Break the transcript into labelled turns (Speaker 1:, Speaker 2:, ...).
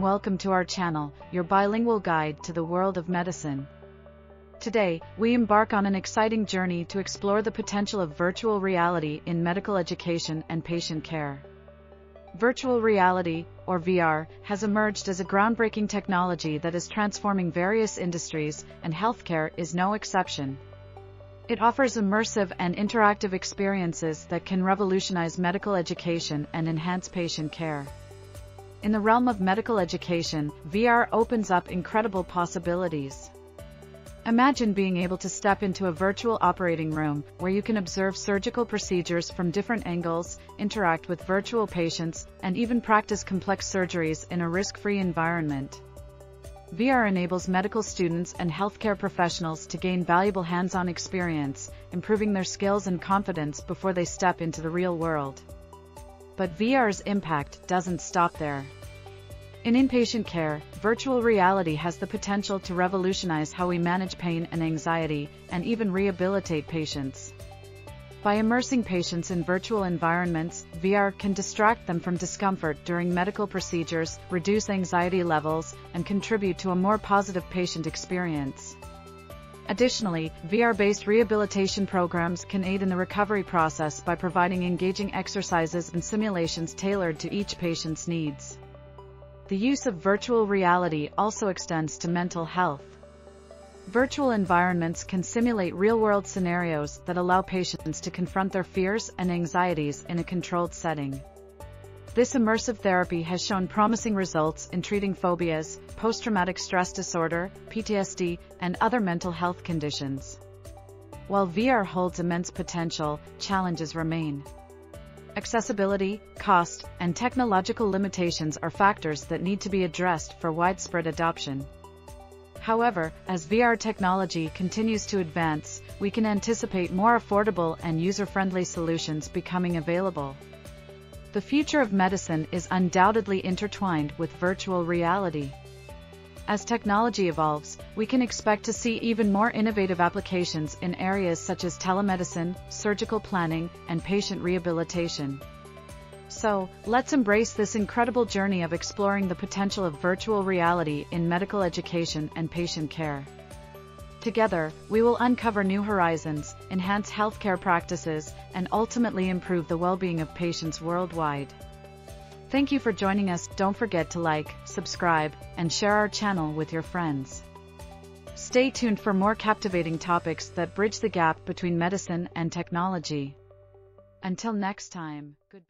Speaker 1: welcome to our channel, your bilingual guide to the world of medicine. Today, we embark on an exciting journey to explore the potential of virtual reality in medical education and patient care. Virtual reality, or VR, has emerged as a groundbreaking technology that is transforming various industries, and healthcare is no exception. It offers immersive and interactive experiences that can revolutionize medical education and enhance patient care. In the realm of medical education, VR opens up incredible possibilities. Imagine being able to step into a virtual operating room where you can observe surgical procedures from different angles, interact with virtual patients, and even practice complex surgeries in a risk-free environment. VR enables medical students and healthcare professionals to gain valuable hands-on experience, improving their skills and confidence before they step into the real world. But VR's impact doesn't stop there. In inpatient care, virtual reality has the potential to revolutionize how we manage pain and anxiety, and even rehabilitate patients. By immersing patients in virtual environments, VR can distract them from discomfort during medical procedures, reduce anxiety levels, and contribute to a more positive patient experience. Additionally, VR-based rehabilitation programs can aid in the recovery process by providing engaging exercises and simulations tailored to each patient's needs. The use of virtual reality also extends to mental health. Virtual environments can simulate real-world scenarios that allow patients to confront their fears and anxieties in a controlled setting. This immersive therapy has shown promising results in treating phobias, post-traumatic stress disorder, PTSD, and other mental health conditions. While VR holds immense potential, challenges remain. Accessibility, cost, and technological limitations are factors that need to be addressed for widespread adoption. However, as VR technology continues to advance, we can anticipate more affordable and user-friendly solutions becoming available. The future of medicine is undoubtedly intertwined with virtual reality. As technology evolves, we can expect to see even more innovative applications in areas such as telemedicine, surgical planning, and patient rehabilitation. So, let's embrace this incredible journey of exploring the potential of virtual reality in medical education and patient care. Together, we will uncover new horizons, enhance healthcare practices, and ultimately improve the well-being of patients worldwide. Thank you for joining us. Don't forget to like, subscribe, and share our channel with your friends. Stay tuned for more captivating topics that bridge the gap between medicine and technology. Until next time, goodbye.